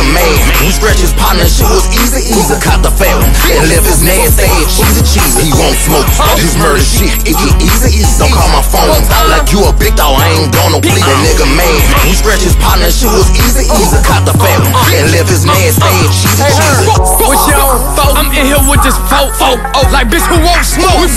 nigga man. He scratch his partner, she was easy, easy. Caught the fat one and left his man saying she's a cheese. He won't smoke this murder shit. It get easy, easy. Don't call my phone like you a big dog. I ain't gonna play that nigga Man, He scratch his partner, she was easy, easy. Caught the fat one and left his man saying she's a cheese. What you on, folk? I'm in here with this folk, folk. Oh, like bitch who won't smoke. We